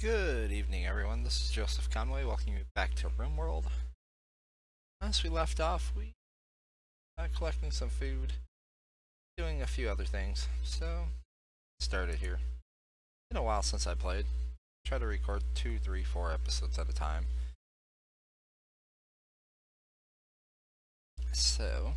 Good evening, everyone. This is Joseph Conway. Welcome you back to RimWorld. As we left off, we are collecting some food, doing a few other things. So, started here. Been a while since I played. Try to record two, three, four episodes at a time. So,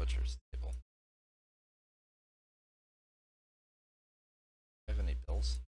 butcher's table. Have any bills?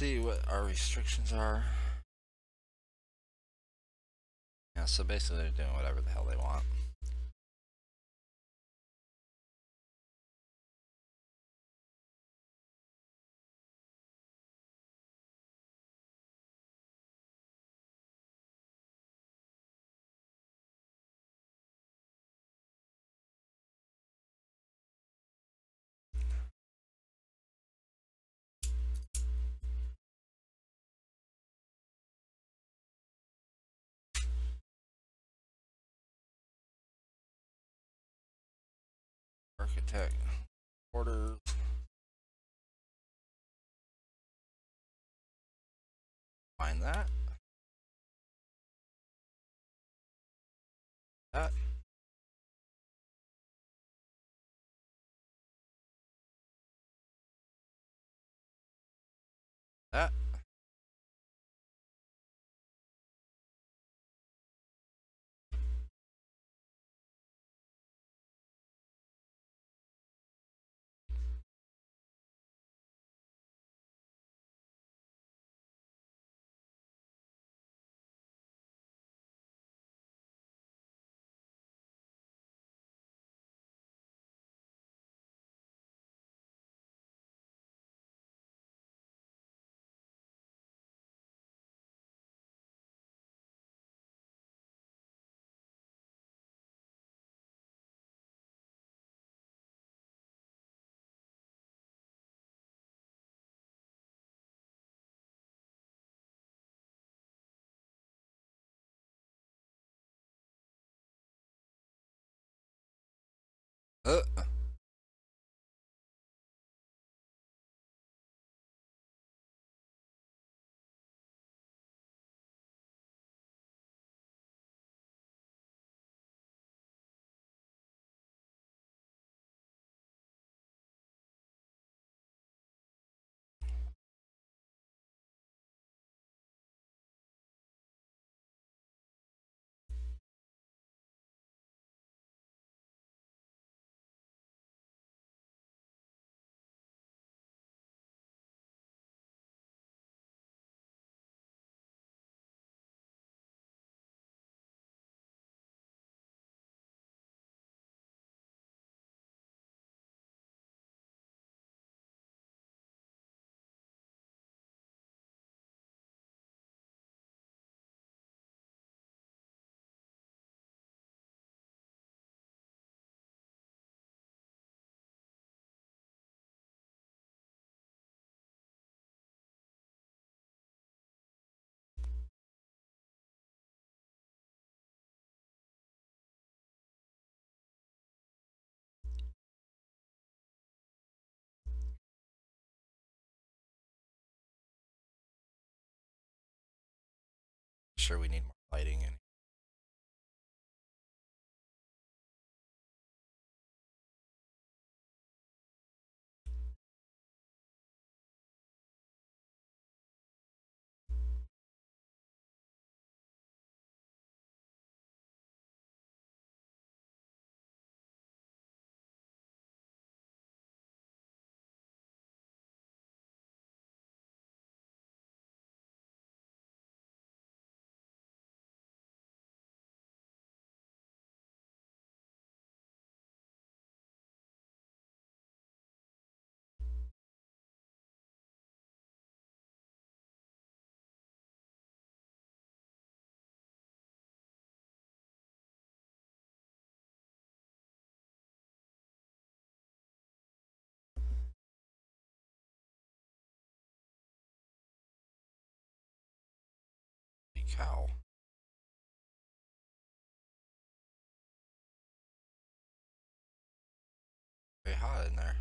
See what our restrictions are. Yeah, so basically they're doing whatever the hell they want. Architect orders. Find. That. Uh. Sure we need more lighting in. Cow. Very hot in there.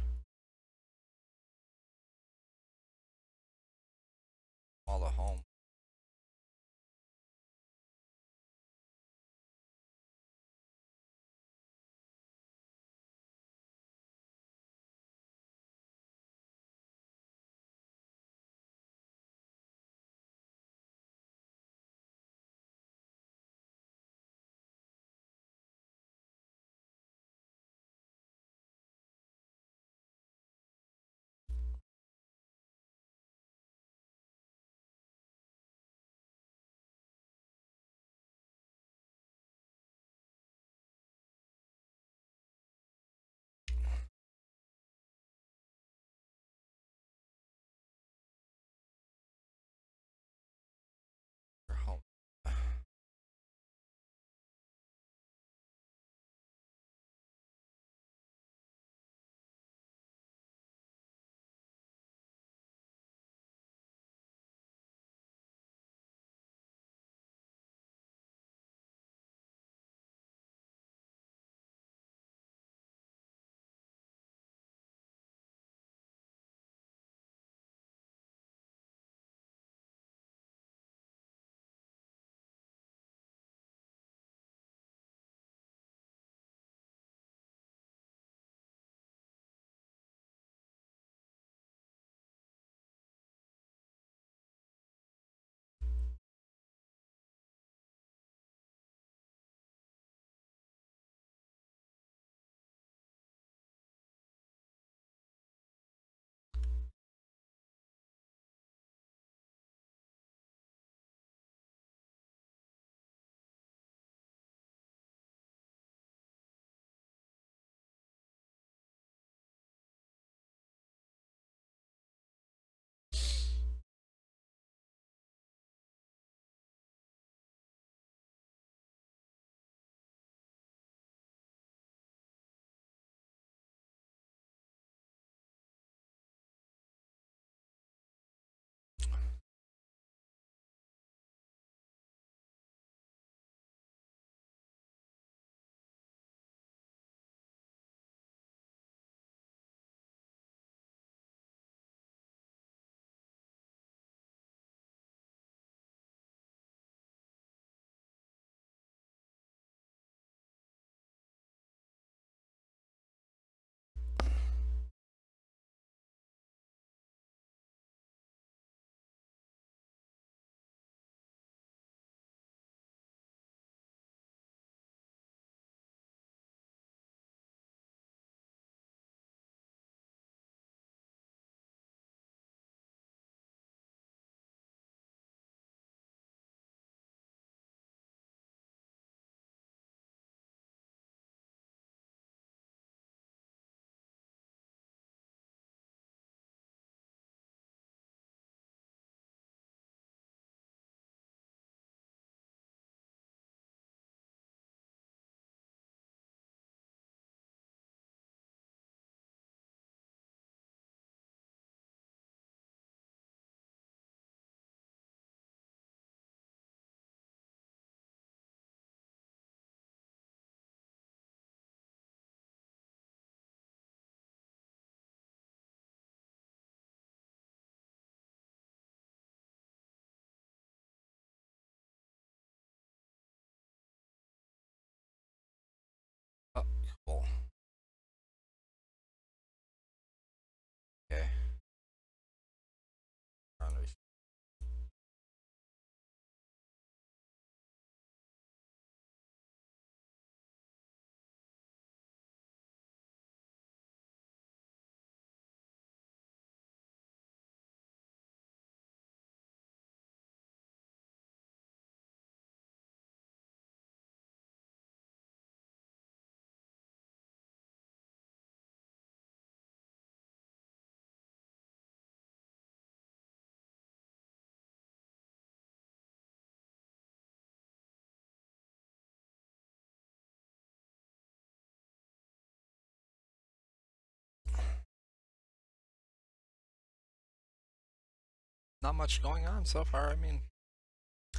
Not much going on so far. I mean,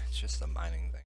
it's just a mining thing.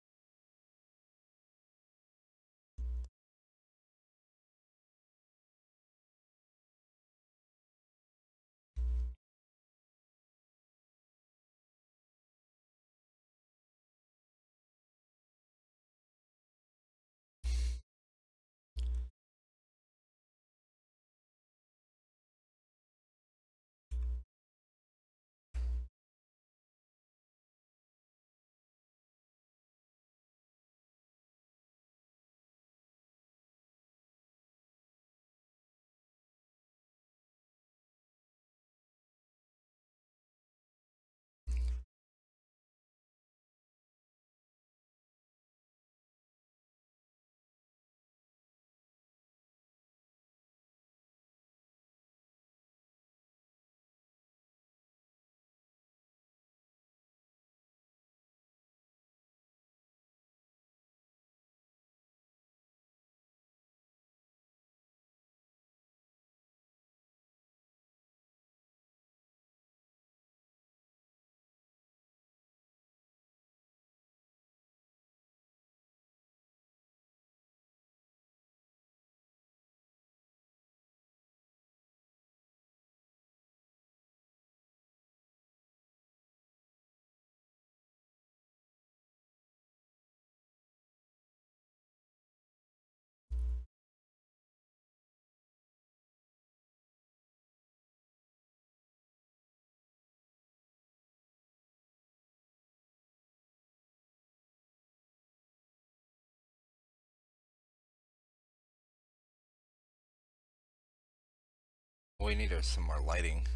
We need some more lighting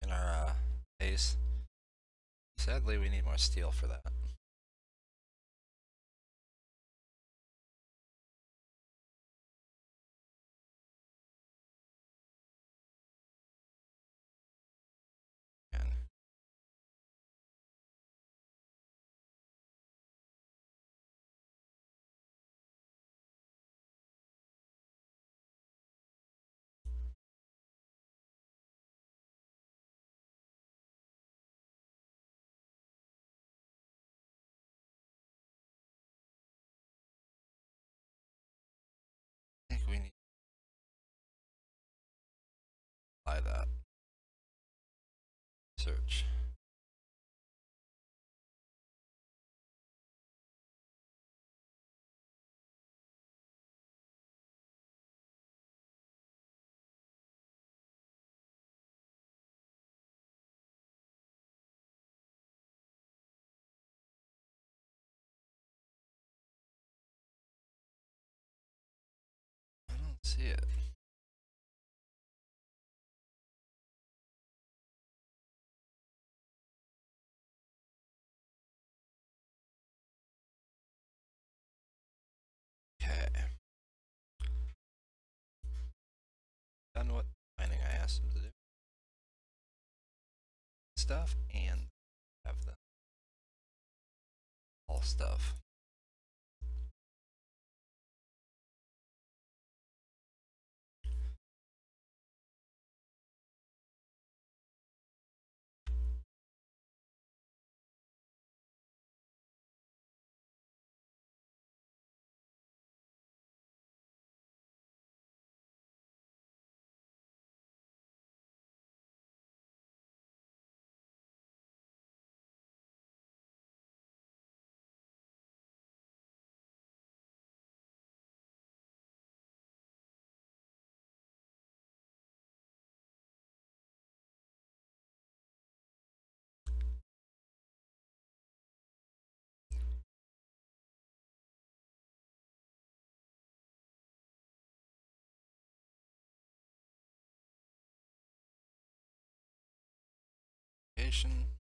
in our uh, base. Sadly, we need more steel for that. Apply that. Search. I don't see it. Him to do. Stuff and have the all stuff. Location.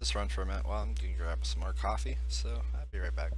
This run for a minute while I'm gonna grab some more coffee, so I'll be right back.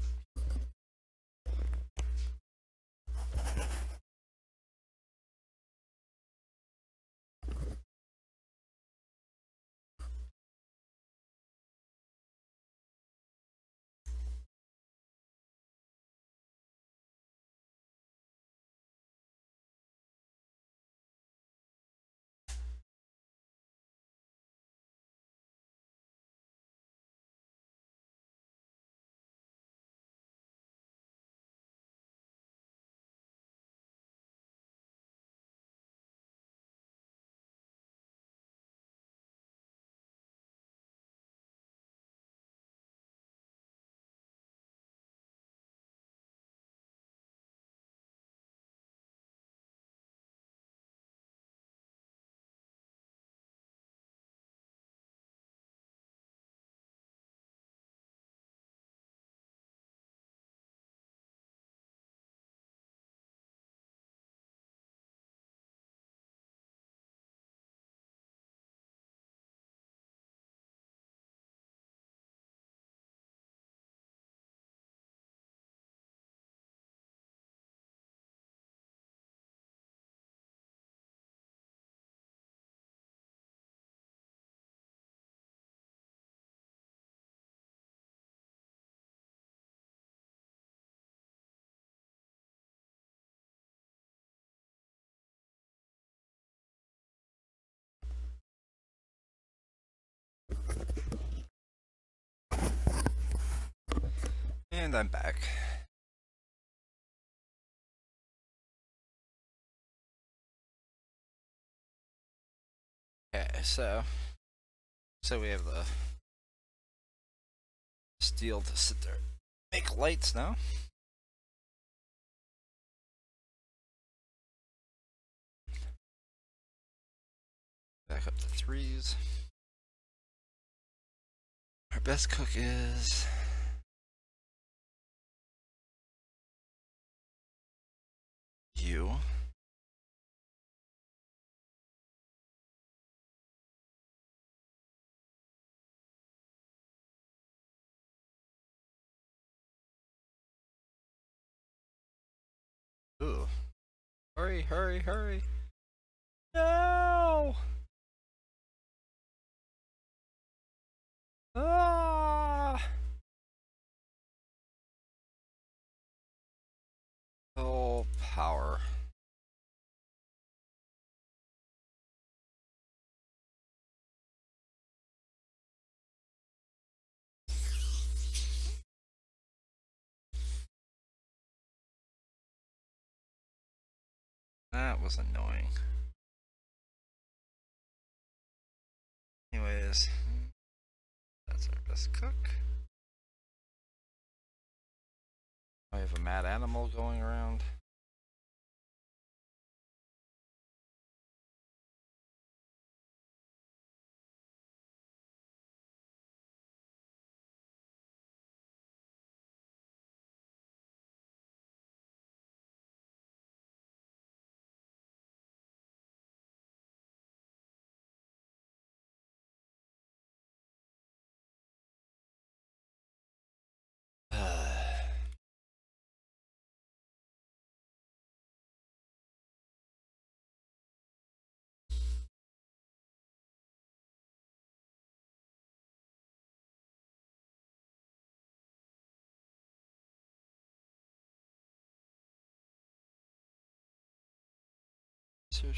And I'm back. Okay, so so we have the steel to sit there, make lights now. Back up to threes. Our best cook is you. Ooh. Hurry, hurry, hurry. No! That was annoying. Anyways, that's our best cook. I have a mad animal going around. A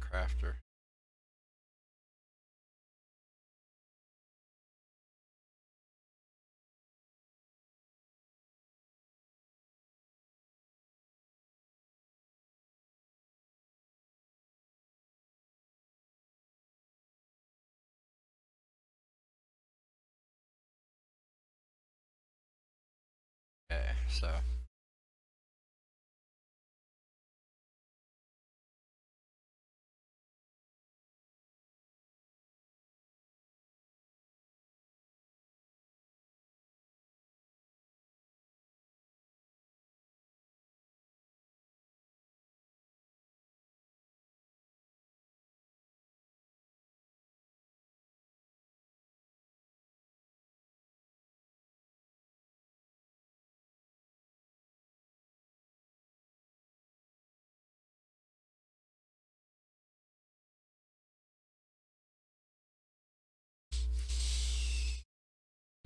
crafter. So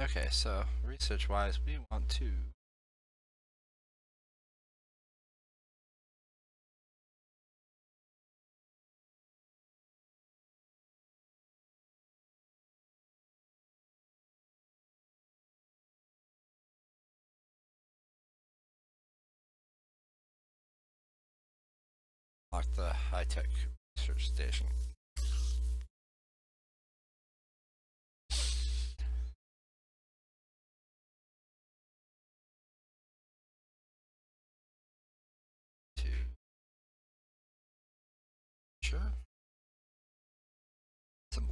Okay, so research-wise, we want to lock the high-tech research station.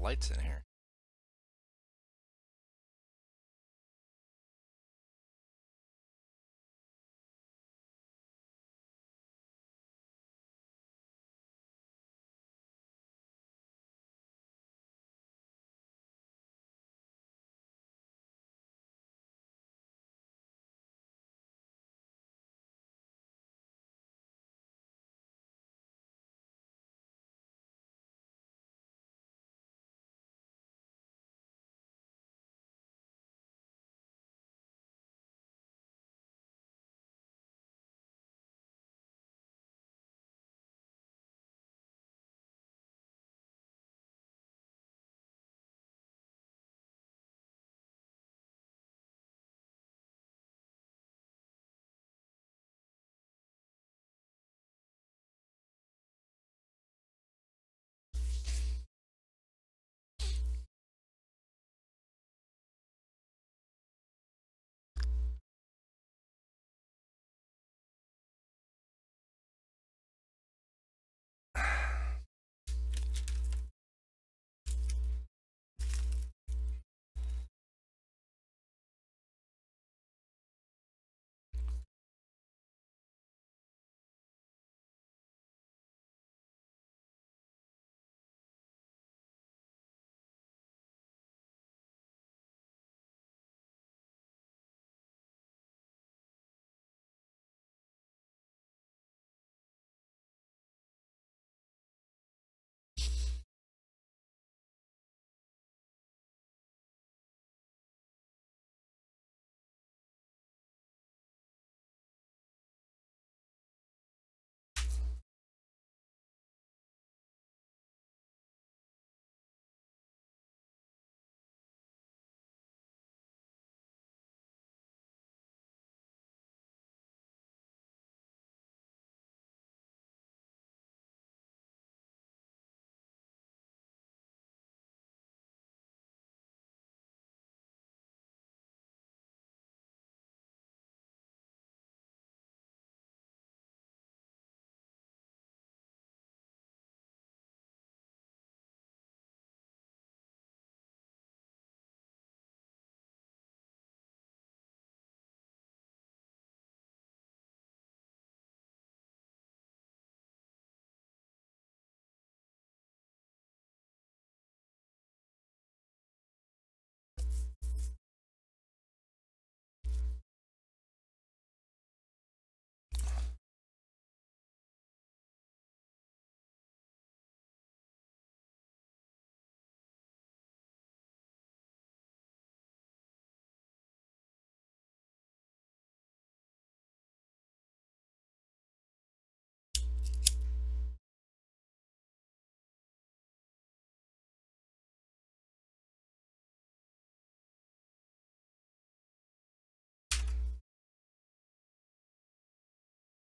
Lights in here.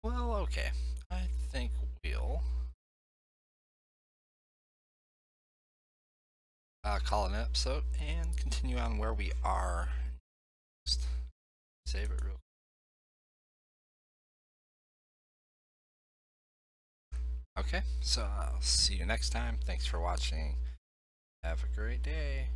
Well, okay. I think we'll uh, call it an episode and continue on where we are. Just save it real Okay, so I'll see you next time. Thanks for watching. Have a great day.